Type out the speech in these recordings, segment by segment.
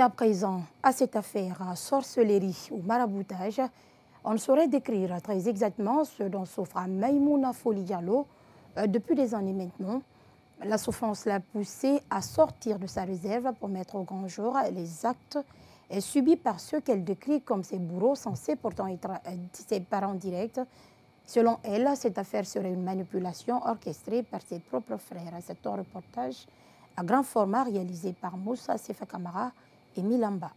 à présent à cette affaire sorcellerie ou maraboutage. On ne saurait décrire très exactement ce dont souffre Maïmouna Folidialo euh, depuis des années maintenant. La souffrance l'a poussée à sortir de sa réserve pour mettre au grand jour les actes subis par ceux qu'elle décrit comme ses bourreaux censés pourtant être euh, ses parents directs. Selon elle, cette affaire serait une manipulation orchestrée par ses propres frères. C'est un reportage à grand format réalisé par Moussa Sefa Kamara et Milamba.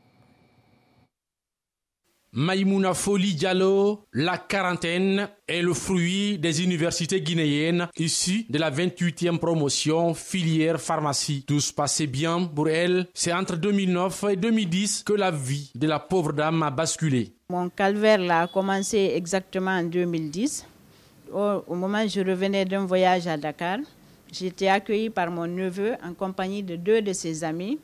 Maïmouna Foli Diallo, la quarantaine est le fruit des universités guinéennes issues de la 28e promotion filière pharmacie. Tout se passait bien pour elle. C'est entre 2009 et 2010 que la vie de la pauvre dame a basculé. Mon calvaire a commencé exactement en 2010. Au, au moment où je revenais d'un voyage à Dakar, j'étais accueillie par mon neveu en compagnie de deux de ses amis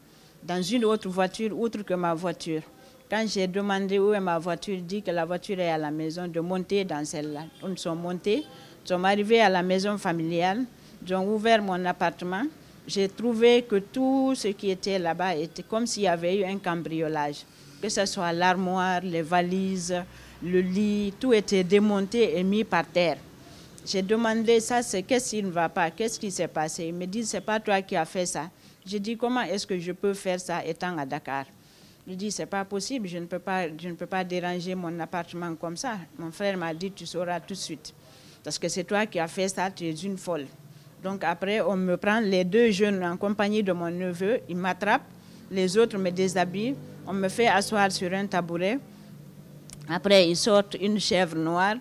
dans une autre voiture outre que ma voiture. Quand j'ai demandé où est ma voiture, dit que la voiture est à la maison, de monter dans celle-là. Ils sont montés, ils sont arrivés à la maison familiale, ils ont ouvert mon appartement. J'ai trouvé que tout ce qui était là-bas était comme s'il y avait eu un cambriolage que ce soit l'armoire, les valises, le lit, tout était démonté et mis par terre. J'ai demandé ça, c'est qu'est-ce qui ne va pas, qu'est-ce qui s'est passé? Il me dit, c'est pas toi qui as fait ça. J'ai dit, comment est-ce que je peux faire ça étant à Dakar? Il dit, c'est pas possible, je ne, peux pas, je ne peux pas déranger mon appartement comme ça. Mon frère m'a dit, tu sauras tout de suite. Parce que c'est toi qui as fait ça, tu es une folle. Donc après, on me prend les deux jeunes en compagnie de mon neveu, ils m'attrapent, les autres me déshabillent, on me fait asseoir sur un tabouret. Après, ils sortent une chèvre noire.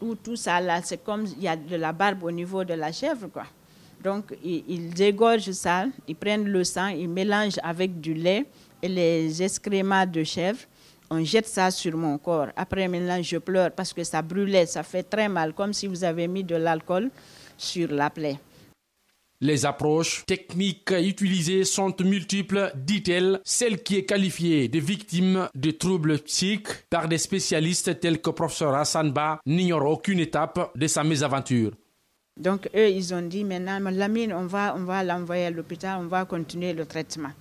Tout, tout ça là, c'est comme il y a de la barbe au niveau de la chèvre, quoi. Donc, ils, ils dégorgent ça, ils prennent le sang, ils mélangent avec du lait et les excréments de chèvre. On jette ça sur mon corps. Après, maintenant, je pleure parce que ça brûlait, ça fait très mal, comme si vous avez mis de l'alcool sur la plaie. Les approches techniques utilisées sont multiples, dit-elle. Celle qui est qualifiée de victime de troubles psychiques par des spécialistes tels que professeur Hassan Ba n'ignore aucune étape de sa mésaventure. Donc eux, ils ont dit maintenant, Lamine, on va, on va l'envoyer à l'hôpital, on va continuer le traitement.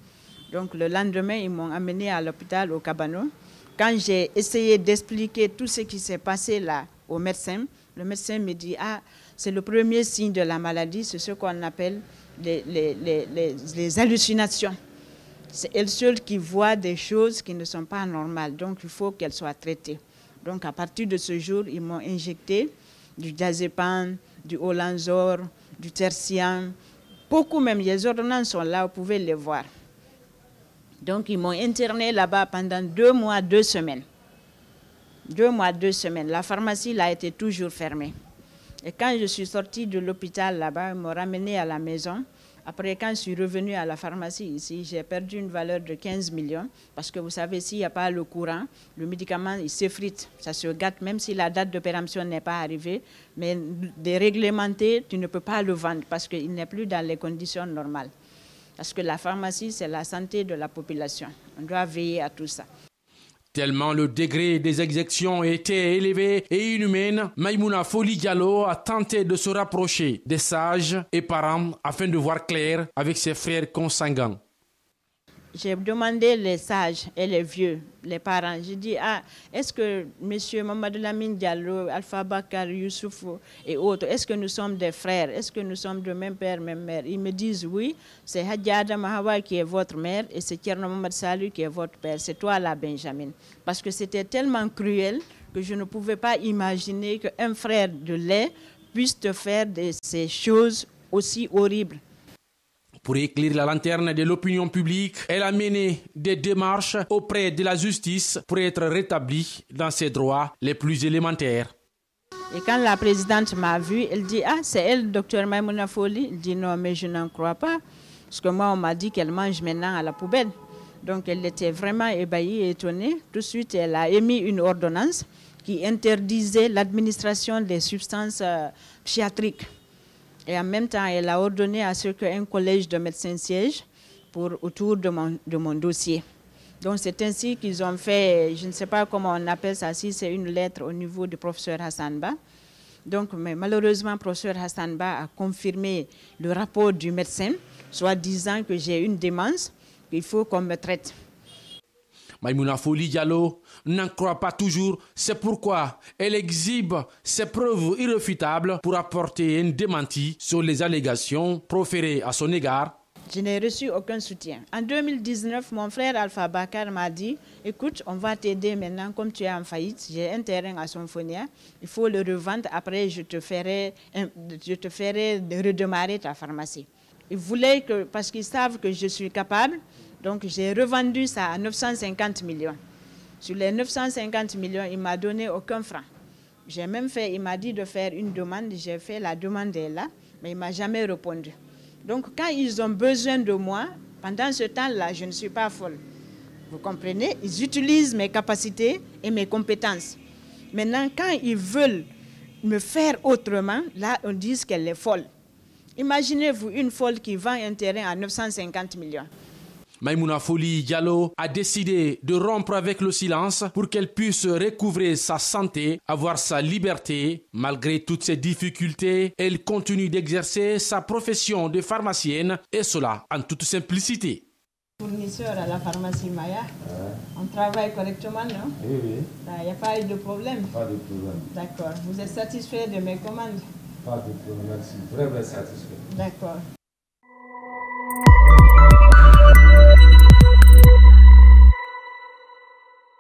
Donc le lendemain, ils m'ont amené à l'hôpital au Cabano. Quand j'ai essayé d'expliquer tout ce qui s'est passé là au médecin, le médecin me dit, ah, c'est le premier signe de la maladie, c'est ce qu'on appelle les, les, les, les, hallucinations. C'est elle seule qui voit des choses qui ne sont pas normales, donc il faut qu'elles soient traitées. Donc à partir de ce jour, ils m'ont injecté du diazépam, du Olanzor, du tertian, beaucoup même, les ordonnances sont là, vous pouvez les voir. Donc ils m'ont interné là-bas pendant deux mois, deux semaines. Deux mois, deux semaines. La pharmacie là, été toujours fermée. Et quand je suis sortie de l'hôpital là-bas, ils m'ont ramené à la maison. Après, quand je suis revenue à la pharmacie ici, j'ai perdu une valeur de 15 millions. Parce que vous savez, s'il n'y a pas le courant, le médicament, il s'effrite, ça se gâte, même si la date de péremption n'est pas arrivée. Mais déréglementé, tu ne peux pas le vendre parce qu'il n'est plus dans les conditions normales. Parce que la pharmacie, c'est la santé de la population. On doit veiller à tout ça. Tellement le degré des exactions était élevé et inhumaine, Maïmouna Foli Diallo a tenté de se rapprocher des sages et parents afin de voir clair avec ses frères consanguins. J'ai demandé les sages et les vieux, les parents. J'ai dit, ah, est-ce que M. Mamadou Lamine Diallo, Alpha Bakar, Youssouf et autres, est-ce que nous sommes des frères? Est-ce que nous sommes de même père, même mère? Ils me disent oui, c'est Hadja Adam qui est votre mère et c'est Tierno Mamad qui est votre père. C'est toi là, Benjamin. Parce que c'était tellement cruel que je ne pouvais pas imaginer qu'un frère de lait puisse te faire de ces choses aussi horribles. Pour éclairer la lanterne de l'opinion publique, elle a mené des démarches auprès de la justice pour être rétablie dans ses droits les plus élémentaires. Et quand la présidente m'a vue, elle dit Ah, c'est elle, docteur Maimouna Foli Elle dit Non, mais je n'en crois pas. Parce que moi, on m'a dit qu'elle mange maintenant à la poubelle. Donc elle était vraiment ébahie et étonnée. Tout de suite, elle a émis une ordonnance qui interdisait l'administration des substances euh, psychiatriques. Et en même temps, elle a ordonné à ce qu'un collège de médecins siège pour, autour de mon, dossier. Donc c'est ainsi qu'ils ont fait, je ne sais pas comment on appelle ça, si c'est une lettre au niveau du professeur Hassanba. Donc, malheureusement, le professeur Hassanba a confirmé le rapport du médecin, soit disant que j'ai une démence, qu'il faut qu'on me traite. Maïmouna Foli Diallo n'en croit pas toujours, c'est pourquoi elle exhibe ses preuves irréfutables pour apporter un démenti sur les allégations proférées à son égard. Je n'ai reçu aucun soutien. En 2019, mon frère Alpha Bakar m'a dit Écoute, on va t'aider maintenant, comme tu es en faillite, j'ai un terrain à Sonfonia, il faut le revendre, après je te ferai, je te ferai redémarrer ta pharmacie. Ils voulaient que, parce qu'ils savent que je suis capable, donc j'ai revendu ça à 950 millions. Sur les 950 millions, il m'a donné aucun franc. J'ai même fait, il m'a dit de faire une demande, j'ai fait la demande là, mais il m'a jamais répondu. Donc quand ils ont besoin de moi, pendant ce temps-là, je ne suis pas folle. Vous comprenez? Ils utilisent mes capacités et mes compétences. Maintenant, quand ils veulent me faire autrement, là, on dit qu'elle est folle. Imaginez-vous une folle qui vend un terrain à 950 millions. Maïmouna Foli Diallo a décidé de rompre avec le silence pour qu'elle puisse recouvrer sa santé, avoir sa liberté. Malgré toutes ces difficultés, elle continue d'exercer sa profession de pharmacienne et cela en toute simplicité. Fournisseur à la pharmacie Maya, on travaille correctement, non? Oui, oui. Il n'y a pas eu de problème Pas de problème. D'accord. Vous êtes satisfait de mes commandes? Pas de problème, merci. Très, très satisfait. D'accord.